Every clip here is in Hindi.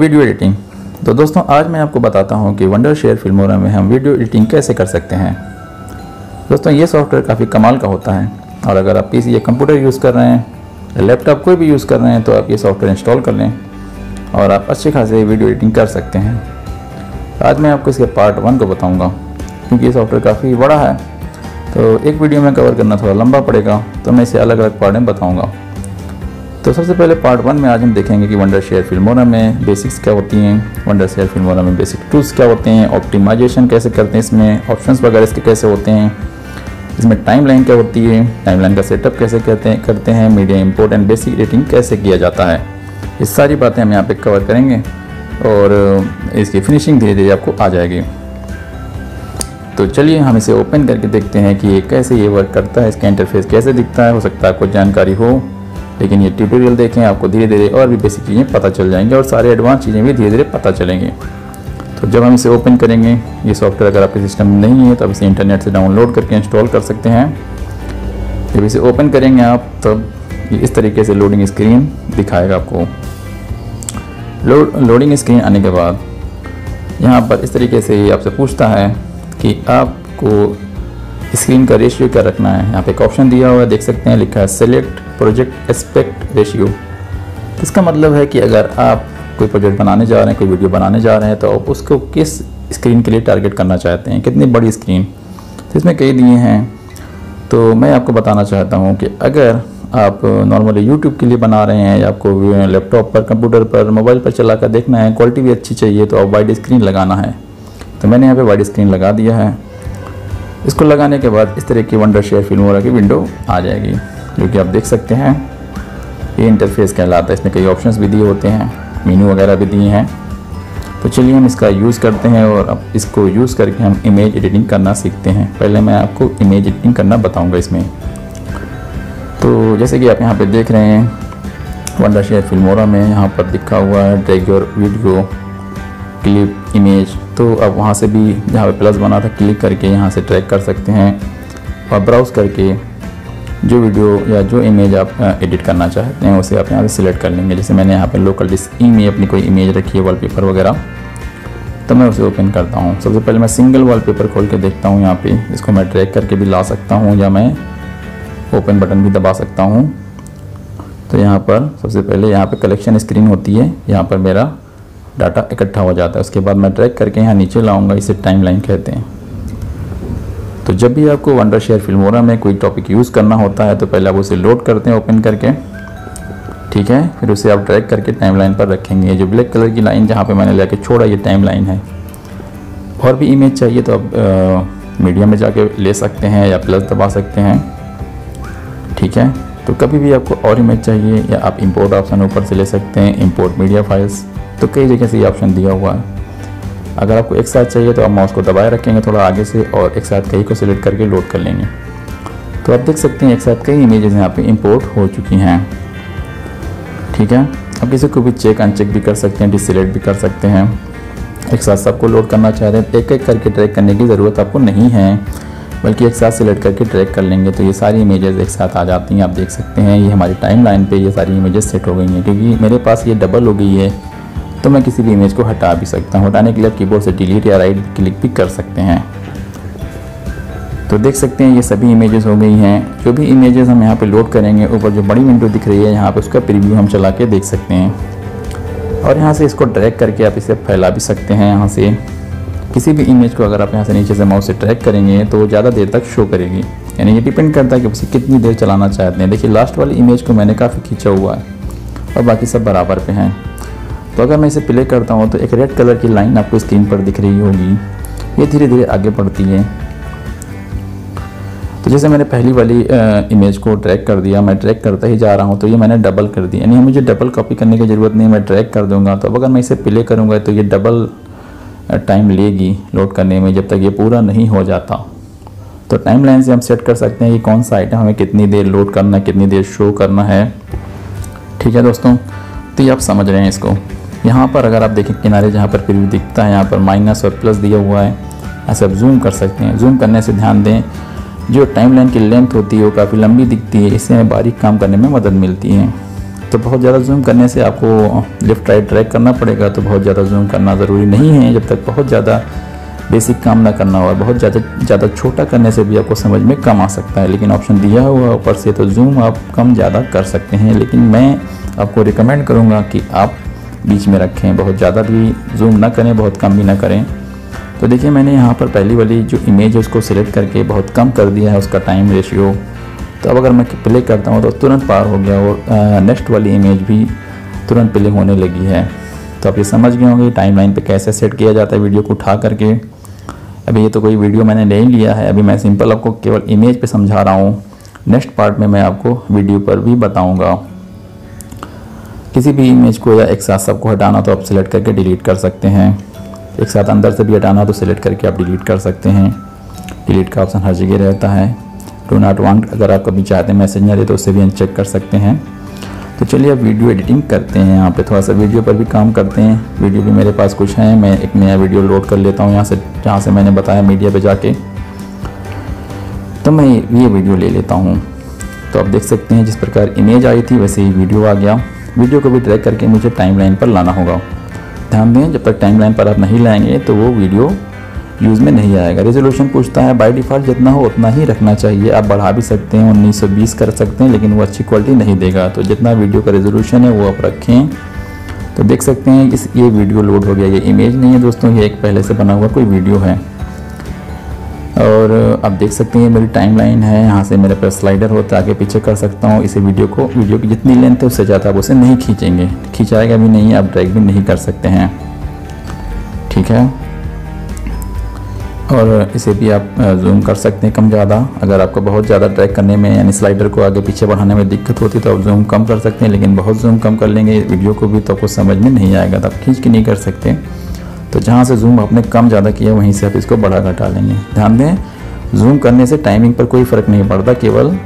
वीडियो एडिटिंग तो दोस्तों, आज मैं आपको बताता हूँ कि वंडर शेयर फिल्मोरा में हम वीडियो एडिटिंग कैसे कर सकते हैं। दोस्तों, ये सॉफ्टवेयर काफ़ी कमाल का होता है और अगर आप पीसी या कंप्यूटर यूज़ कर रहे हैं या लैपटॉप कोई भी यूज़ कर रहे हैं तो आप ये सॉफ्टवेयर इंस्टॉल कर लें और आप अच्छे खासे वीडियो एडिटिंग कर सकते हैं। आज मैं आपको इसके पार्ट वन को बताऊँगा, क्योंकि ये सॉफ्टवेयर काफ़ी बड़ा है। तो एक वीडियो में कवर करना थोड़ा लंबा पड़ेगा तो मैं इसे अलग अलग पार्ट में बताऊँगा। तो सबसे पहले पार्ट वन में आज हम देखेंगे कि वंडर शेयर फिल्मोरा में बेसिक्स क्या होती हैं वंडर शेयर फिल्मोना में बेसिक टूल्स क्या होते हैं ऑप्टिमाइजेशन कैसे करते हैं इसमें ऑप्शंस वगैरह इसके कैसे होते हैं, इसमें टाइम लाइन क्या होती है टाइम लाइन का सेटअप कैसे करते हैं करते हैं media import and basic editing कैसे किया जाता है, ये सारी बातें हम यहाँ पर कवर करेंगे और इसकी फिनिशिंग धीरे धीरे आपको आ जाएगी। तो चलिए हम इसे ओपन करके देखते हैं कि ये कैसे ये वर्क करता है, इसका इंटरफेस कैसे दिखता है, हो सकता है आपको जानकारी हो। लेकिन ये ट्यूटोरियल देखें, आपको धीरे धीरे और भी बेसिक चीज़ें पता चल जाएँगी और सारे एडवांस चीज़ें भी धीरे धीरे पता चलेंगे। तो जब हम इसे ओपन करेंगे, ये सॉफ्टवेयर अगर आपके सिस्टम में नहीं है तो आप इसे इंटरनेट से डाउनलोड करके इंस्टॉल कर सकते हैं। जब इसे ओपन करेंगे आप, तब ये इस तरीके से लोडिंग स्क्रीन दिखाएगा आपको। लोड लोडिंग स्क्रीन आने के बाद, यहाँ पर इस तरीके से ये आपसे पूछता है कि आपको स्क्रीन का रेशियो क्या रखना है? यहाँ पे एक ऑप्शन दिया हुआ है, देख सकते हैं, लिखा है सेलेक्ट प्रोजेक्ट एस्पेक्ट रेशियो इसका मतलब है कि अगर आप कोई प्रोजेक्ट बनाने जा रहे हैं, कोई वीडियो बनाने जा रहे हैं तो आप उसको किस स्क्रीन के लिए टारगेट करना चाहते हैं? कितनी बड़ी स्क्रीन तो इसमें कई दिए हैं। तो मैं आपको बताना चाहता हूँ कि अगर आप नॉर्मली यूट्यूब के लिए बना रहे हैं या आपको लैपटॉप पर कंप्यूटर पर मोबाइल पर चला कर देखना है क्वालिटी भी अच्छी चाहिए तो आप वाइड स्क्रीन लगाना है। तो मैंने यहाँ पे वाइड स्क्रीन लगा दिया है। इसको लगाने के बाद इस तरह की वंडर शेयर फ़िल्म वगैरह की विंडो आ जाएगी, जो कि आप देख सकते हैं। ये इंटरफेस कहलाता है, इसमें कई ऑप्शंस भी दिए होते हैं मीनू वगैरह भी दिए हैं। तो चलिए हम इसका यूज़ करते हैं और अब इसको यूज़ करके हम इमेज एडिटिंग करना सीखते हैं। पहले मैं आपको इमेज एडिटिंग करना बताऊँगा इसमें। तो जैसे कि आप यहाँ पर देख रहे हैं वंडर शेयर फिल्मोरा में यहाँ पर लिखा हुआ है ड्रैग वीडियो क्लिप इमेज तो अब वहाँ से भी जहाँ पे प्लस बना था क्लिक करके यहाँ से ट्रैक कर सकते हैं और ब्राउज़ करके जो वीडियो या जो इमेज आप एडिट करना चाहते हैं, उसे आप यहाँ से सिलेक्ट कर लेंगे। जैसे मैंने यहाँ पे लोकल डिस्क में अपनी कोई इमेज रखी है वॉलपेपर वगैरह तो मैं उसे ओपन करता हूँ। सबसे पहले मैं सिंगल वॉलपेपर खोल के देखता हूँ यहाँ पे। इसको मैं ट्रैक करके भी ला सकता हूँ या मैं ओपन बटन भी दबा सकता हूँ। तो यहाँ पर सबसे पहले यहाँ पर कलेक्शन स्क्रीन होती है। यहाँ पर मेरा डाटा इकट्ठा हो जाता है। उसके बाद मैं ट्रैक करके यहाँ नीचे लाऊँगा, इसे टाइम लाइन कहते हैं। तो जब भी आपको वंडर शेयर फिल्मोरा में कोई टॉपिक यूज़ करना होता है तो पहले आप उसे लोड करते हैं ओपन करके। ठीक है? फिर उसे आप ट्रैक करके टाइम लाइन पर रखेंगे। जो ब्लैक कलर की लाइन जहाँ पे मैंने लेके छोड़ा, ये टाइम है। और भी इमेज चाहिए तो आप मीडिया में जाके ले सकते हैं या प्लस दबा सकते हैं। ठीक है? तो कभी भी आपको और इमेज चाहिए या आप इंपोर्ट ऑप्शन ऊपर से ले सकते हैं इंपोर्ट मीडिया फाइल्स तो कई जगह से ये ऑप्शन दिया हुआ है। अगर आपको एक साथ चाहिए तो आप माउस को दबाए रखेंगे थोड़ा आगे से और एक साथ कई को सिलेक्ट करके लोड कर लेंगे। तो आप देख सकते हैं एक साथ कई इमेजेस यहाँ पे इंपोर्ट हो चुकी हैं। ठीक है? आप किसी को भी चेक अनचेक भी कर सकते हैं डिसलेक्ट भी कर सकते हैं। एक साथ सबको लोड करना चाह रहे हैं एक एक करके ट्रैक करने की ज़रूरत आपको नहीं है। बल्कि एक साथ सिलेक्ट करके ट्रैक कर लेंगे तो ये सारी इमेजेस एक साथ आ जाती हैं। आप देख सकते हैं, ये हमारी टाइम लाइन पे ये सारी इमेजेस सेट हो गई हैं। क्योंकि मेरे पास ये डबल हो गई है। तो मैं किसी भी इमेज को हटा भी सकता हूँ। हटाने के लिए आप कीबोर्ड से डिलीट या राइट क्लिक भी कर सकते हैं। तो देख सकते हैं, ये सभी इमेजेस हो गई हैं। जो भी इमेजेस हम यहाँ पे लोड करेंगे, ऊपर जो बड़ी विंडो दिख रही है, यहाँ पे उसका प्रीव्यू हम चला के देख सकते हैं। और यहाँ से इसको ट्रैक करके आप इसे फैला भी सकते हैं यहाँ से। किसी भी इमेज को अगर आप यहाँ से नीचे से माउस से ट्रैक करेंगे तो वो ज़्यादा देर तक शो करेगी। यानी ये डिपेंड करता है कि उसे कितनी देर चलाना चाहते हैं। देखिए लास्ट वाली इमेज को मैंने काफ़ी खींचा हुआ है, और बाकी सब बराबर पे हैं। तो अगर मैं इसे प्ले करता हूँ तो एक रेड कलर की लाइन आपको स्क्रीन पर दिख रही होगी। ये धीरे धीरे आगे बढ़ती है। तो जैसे मैंने पहली वाली इमेज को ट्रैक कर दिया, मैं ट्रैक करता ही जा रहा हूँ तो ये मैंने डबल कर दिया यानी मुझे डबल कॉपी करने की ज़रूरत नहीं, मैं ट्रैक कर दूँगा। तो अब अगर मैं इसे प्ले करूँगा तो ये डबल टाइम लेगी लोड करने में, जब तक ये पूरा नहीं हो जाता। तो टाइम लाइन से हम सेट कर सकते हैं कि कौन सा आइटम हमें कितनी देर लोड करना है, कितनी देर शो करना है। ठीक है दोस्तों तो ये आप समझ रहे हैं इसको। यहाँ पर अगर आप देखें किनारे जहाँ पर प्रीव्यू दिखता है, यहाँ पर माइनस और प्लस दिया हुआ है। ऐसे आप जूम कर सकते हैं। जूम करने से ध्यान दें, जो टाइम लाइन की लेंथ होती है वो काफ़ी लंबी दिखती है, इससे बारीक काम करने में मदद मिलती है। तो बहुत ज़्यादा जूम करने से आपको लेफ़्ट राइट ट्रैक करना पड़ेगा तो बहुत ज़्यादा जूम करना ज़रूरी नहीं है। जब तक बहुत ज़्यादा बेसिक काम ना करना हो बहुत ज़्यादा ज़्यादा छोटा करने से भी आपको समझ में कम आ सकता है। लेकिन ऑप्शन दिया हुआ ऊपर से तो जूम आप कम ज़्यादा कर सकते हैं। लेकिन मैं आपको रिकमेंड करूँगा कि आप बीच में रखें, बहुत ज़्यादा भी जूम ना करें, बहुत कम भी ना करें। तो देखिए, मैंने यहाँ पर पहली वाली जो इमेज है, उसको सिलेक्ट करके बहुत कम कर दिया है उसका टाइम रेशियो तो अब अगर मैं प्ले करता हूँ तो तुरंत पार हो गया और नेक्स्ट वाली इमेज भी तुरंत प्ले होने लगी है। तो आप ये समझ गए होंगे टाइम लाइन पर कैसे सेट किया जाता है वीडियो को उठा करके। अभी ये तो कोई वीडियो मैंने नहीं लिया है, अभी मैं सिंपल आपको केवल इमेज पे समझा रहा हूँ। नेक्स्ट पार्ट में मैं आपको वीडियो पर भी बताऊँगा। किसी भी इमेज को या एक साथ सबको हटाना तो आप सिलेक्ट करके डिलीट कर सकते हैं। एक साथ अंदर से भी हटाना तो सिलेक्ट करके आप डिलीट कर सकते हैं। डिलीट का ऑप्शन हर जगह रहता है। डो नॉट वांट अगर आप कभी चाहते हैं मैसेज ना दे तो उससे भी अनचेक कर सकते हैं। तो चलिए अब वीडियो एडिटिंग करते हैं यहाँ पे। थोड़ा सा वीडियो पर भी काम करते हैं। वीडियो भी मेरे पास कुछ है। मैं एक नया वीडियो लोड कर लेता हूँ यहाँ से, जहाँ से मैंने बताया मीडिया पे जाके। तो मैं ये वीडियो ले लेता हूँ। तो आप देख सकते हैं जिस प्रकार इमेज आई थी, वैसे ही वीडियो आ गया। वीडियो को भी ट्रैक करके मुझे टाइम पर लाना होगा। ध्यान दें, जब तक टाइम पर आप नहीं लाएँगे तो वो वीडियो यूज़ में नहीं आएगा। रेजोल्यूशन पूछता है बाय डिफ़ॉल्ट जितना हो उतना ही रखना चाहिए। आप बढ़ा भी सकते हैं 1920 कर सकते हैं, लेकिन वो अच्छी क्वालिटी नहीं देगा। तो जितना वीडियो का रेजोल्यूशन है, वो आप रखें। तो देख सकते हैं इस ये वीडियो लोड हो गया, ये इमेज नहीं है दोस्तों, ये एक पहले से बना हुआ कोई वीडियो है। और आप देख सकते हैं, मेरी टाइम लाइन है, यहाँ से मेरे पास स्लाइडर होता है आगे पीछे कर सकता हूँ। इसे वीडियो को वीडियो की जितनी लेंथ है, उससे ज़्यादा आप उसे नहीं खींचेंगे। खींचाएगा भी नहीं, आप ड्रैग भी नहीं कर सकते हैं। ठीक है? और इसे भी आप जूम कर सकते हैं कम ज़्यादा। अगर आपको बहुत ज़्यादा ट्रैक करने में, यानी स्लाइडर को आगे पीछे बढ़ाने में दिक्कत होती है तो आप जूम कम कर सकते हैं, लेकिन बहुत जूम कम कर लेंगे वीडियो को भी तो आपको समझ में नहीं आएगा तो आप खींच के नहीं कर सकते। तो जहाँ से जूम आपने कम ज़्यादा किया, वहीं से आप इसको बढ़ा घटा लेंगे। ध्यान दें जूम करने से टाइमिंग पर कोई फ़र्क नहीं पड़ता, केवल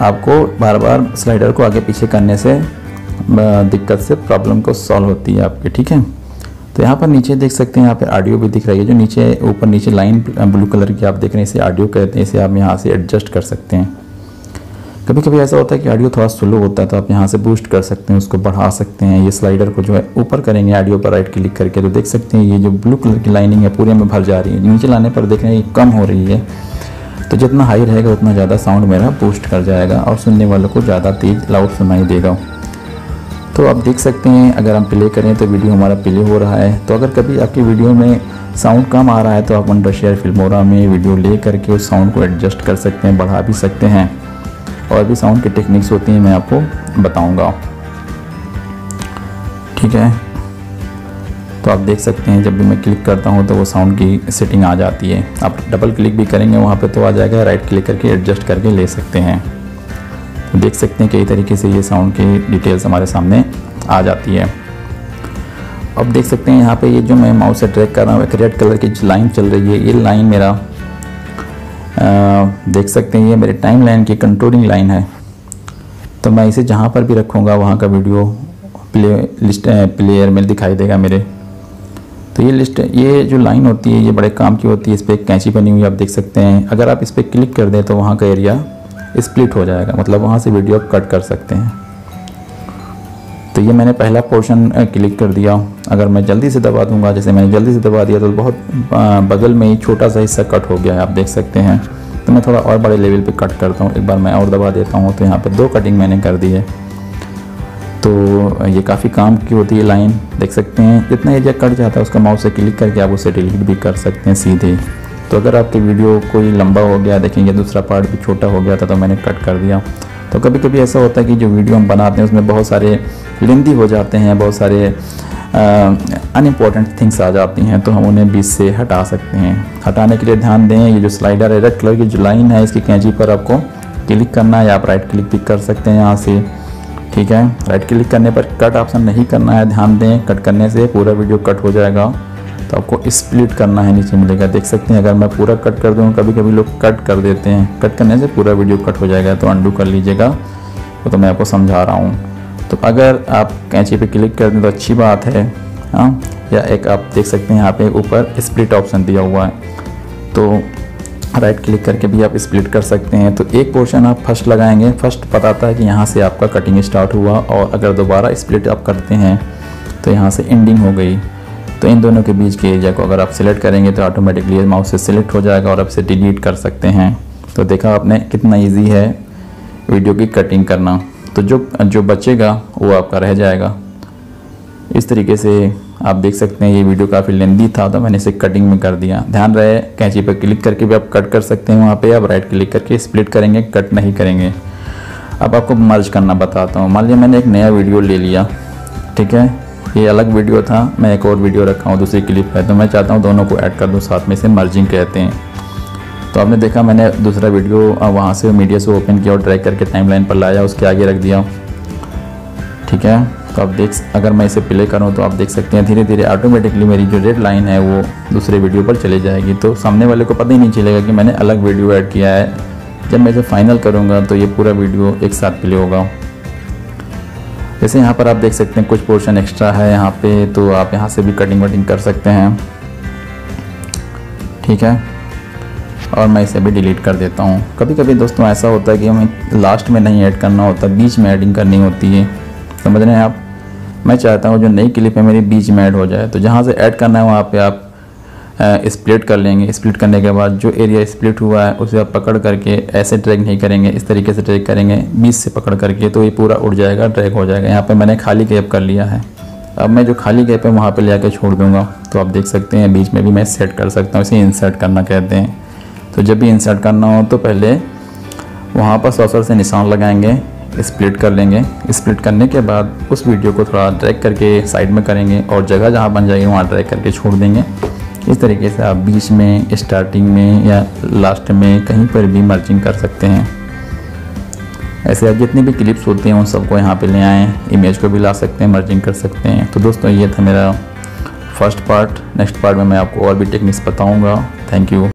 आपको बार बार स्लाइडर को आगे पीछे करने से दिक्कत से प्रॉब्लम को सॉल्व होती है आपके, ठीक है? तो यहाँ पर नीचे देख सकते हैं, यहाँ पे ऑडियो भी दिख रही है, जो नीचे, ऊपर नीचे लाइन ब्लू कलर की आप देख रहे हैं, इसे ऑडियो कहते हैं, इसे आप यहाँ से एडजस्ट कर सकते हैं। कभी कभी ऐसा होता है कि ऑडियो थोड़ा स्लो होता है तो आप यहाँ से बूस्ट कर सकते हैं, उसको बढ़ा सकते हैं। ये स्लाइडर को जो है ऊपर करेंगे ऑडियो पर राइट क्लिक करके तो देख सकते हैं ये जो ब्लू कलर की लाइनिंग है, पूरे में भर जा रही है। नीचे लाने पर देख रहे हैं ये कम हो रही है। तो जितना हाई रहेगा, उतना ज़्यादा साउंड मेरा बूस्ट कर जाएगा और सुनने वालों को ज़्यादा तेज लाउड सुनाई देगा। तो आप देख सकते हैं, अगर हम प्ले करें तो वीडियो हमारा प्ले हो रहा है। तो अगर कभी आपकी वीडियो में साउंड कम आ रहा है तो आप वंडर शेयर फिल्मोरा में वीडियो ले करके उस साउंड को एडजस्ट कर सकते हैं, बढ़ा भी सकते हैं। और भी साउंड की टेक्निक्स होती हैं, मैं आपको बताऊँगा। ठीक है? तो आप देख सकते हैं, जब भी मैं क्लिक करता हूँ तो वो साउंड की सेटिंग आ जाती है। आप डबल क्लिक भी करेंगे, वहाँ पे तो आ जाएगा राइट क्लिक करके एडजस्ट करके ले सकते हैं। तो देख सकते हैं कई तरीके से ये साउंड की डिटेल्स हमारे सामने आ जाती है। अब देख सकते हैं, यहाँ पे ये जो मैं माउस से ट्रैक कर रहा हूँ, एक रेड कलर की लाइन चल रही है। ये लाइन मेरा देख सकते हैं, ये मेरे टाइम लाइन की कंट्रोलिंग लाइन है। तो मैं इसे जहाँ पर भी रखूँगा, वहाँ का वीडियो प्ले लिस्ट प्लेयर में दिखाई देगा मेरे। तो ये लिस्ट ये जो लाइन होती है, ये बड़े काम की होती है, इस पर एक कैंची बनी हुई आप देख सकते हैं। अगर आप इस पर क्लिक कर दें तो वहाँ का एरिया स्प्लिट हो जाएगा मतलब वहाँ से वीडियो कट कर सकते हैं। तो ये मैंने पहला पोर्शन क्लिक कर दिया। अगर मैं जल्दी से दबा दूँगा, जैसे मैंने जल्दी से दबा दिया तो बहुत बगल में ही छोटा सा हिस्सा कट हो गया है, आप देख सकते हैं। तो मैं थोड़ा और बड़े लेवल पे कट करता हूँ। एक बार मैं और दबा देता हूँ तो यहाँ पे दो कटिंग मैंने कर दी है। तो ये काफ़ी काम की होती है लाइन देख सकते हैं, जितना एरिया कट जाता है, उसका माउस से क्लिक करके आप उसे डिलीट भी कर सकते हैं सीधे। तो अगर आपकी वीडियो कोई लंबा हो गया, देखेंगे दूसरा पार्ट भी छोटा हो गया था तो मैंने कट कर दिया। तो कभी कभी ऐसा होता है कि जो वीडियो हम बनाते हैं, उसमें बहुत सारे लेंदी हो जाते हैं, बहुत सारे अनइम्पॉर्टेंट थिंग्स आ जाती हैं तो हम उन्हें बीच से हटा सकते हैं। हटाने के लिए ध्यान दें, ये जो स्लाइडर है रेड कलर की जो लाइन है, इसकी कैंची पर आपको क्लिक करना है, या आप राइट क्लिक भी कर सकते हैं यहाँ से। ठीक है? राइट क्लिक करने पर कट ऑप्शन नहीं करना है, ध्यान दें कट करने से पूरा वीडियो कट हो जाएगा। तो आपको स्प्लिट करना है, नीचे मिलेगा। देख सकते हैं, अगर मैं पूरा कट कर दूँ कभी कभी लोग कट कर देते हैं। कट करने से पूरा वीडियो कट हो जाएगा तो अंडू कर लीजिएगा। वो तो मैं आपको समझा रहा हूँ। तो अगर आप कैंची पे क्लिक कर दें तो अच्छी बात है हाँ या एक आप देख सकते हैं यहाँ पे ऊपर स्प्लिट ऑप्शन दिया हुआ है। तो राइट क्लिक करके भी आप स्प्लिट कर सकते हैं। तो एक पोर्शन आप फ़र्स्ट लगाएँगे फ़र्स्ट बताता है कि यहाँ से आपका कटिंग स्टार्ट हुआ और अगर दोबारा स्प्लिट आप करते हैं तो यहाँ से एंडिंग हो गई। तो इन दोनों के बीच के एरिया को अगर आप सिलेक्ट करेंगे तो ऑटोमेटिकली माउस से सिलेक्ट हो जाएगा और आप इसे डिलीट कर सकते हैं। तो देखा आपने, कितना ईजी है वीडियो की कटिंग करना। तो जो जो बचेगा वो आपका रह जाएगा। इस तरीके से आप देख सकते हैं, ये वीडियो काफ़ी लेंदी था तो मैंने इसे कटिंग में कर दिया। ध्यान रहे, कैंची पर क्लिक करके भी आप कट कर सकते हैं वहाँ पे। आप राइट क्लिक करके स्प्लिट करेंगे कट नहीं करेंगे। अब आपको मर्ज करना बताता हूँ। मान लिया मैंने एक नया वीडियो ले लिया, ठीक है? ये अलग वीडियो था, मैं एक और वीडियो रखा हूँ, दूसरी क्लिप है। तो मैं चाहता हूँ दोनों को ऐड कर दूँ, साथ में से मर्जिंग कहते हैं। तो आपने देखा, मैंने दूसरा वीडियो वहाँ से मीडिया से ओपन किया और ड्रैग करके टाइमलाइन पर लाया, उसके आगे रख दिया। ठीक है? तो आप देख, अगर मैं इसे प्ले करूँ तो आप देख सकते हैं धीरे धीरे ऑटोमेटिकली मेरी जो रेड लाइन है, वो दूसरे वीडियो पर चली जाएगी। तो सामने वाले को पता ही नहीं चलेगा कि मैंने अलग वीडियो ऐड किया है। जब मैं इसे फाइनल करूँगा तो ये पूरा वीडियो एक साथ प्ले होगा। जैसे यहाँ पर आप देख सकते हैं, कुछ पोर्शन एक्स्ट्रा है यहाँ पे तो आप यहाँ से भी कटिंग वटिंग कर सकते हैं। ठीक है? और मैं इसे भी डिलीट कर देता हूँ। कभी कभी दोस्तों ऐसा होता है कि हमें लास्ट में नहीं ऐड करना होता, बीच में एडिंग करनी होती है। समझ रहे हैं आप? मैं चाहता हूँ जो नई क्लिप है मेरी बीच में ऐड हो जाए। तो जहाँ से ऐड करना है वहाँ पे आप स्प्लिट कर लेंगे। स्प्लिट करने के बाद जो एरिया स्प्लिट हुआ है, उसे आप पकड़ करके ऐसे ट्रैक नहीं करेंगे। इस तरीके से ट्रैक करेंगे, बीच से पकड़ करके तो ये पूरा उड़ जाएगा ट्रैक हो जाएगा। यहाँ पर मैंने खाली गैप कर लिया है। अब मैं जो खाली गैप है वहाँ पर ले छोड़ दूँगा। तो आप देख सकते हैं, बीच में भी मैं सेट कर सकता हूँ। इसे इंसर्ट करना कहते हैं। तो जब भी इंसर्ट करना हो तो पहले वहाँ पर सॉसर से निशान लगाएँगे स्प्लिट कर लेंगे। स्प्लिट करने के बाद उस वीडियो को थोड़ा ड्रैग करके साइड में करेंगे और जगह जहाँ बन जाएगी वहाँ ड्रैग करके छोड़ देंगे। इस तरीके से आप बीच में स्टार्टिंग में या लास्ट में कहीं पर भी मर्चिंग कर सकते हैं। ऐसे आप जितने भी क्लिप्स होते हैं उन सबको यहाँ पे ले आएँ इमेज को भी ला सकते हैं मर्जिंग कर सकते हैं। तो दोस्तों, ये था मेरा फ़र्स्ट पार्ट नेक्स्ट पार्ट में मैं आपको और भी टेक्निक्स बताऊँगा। Thank you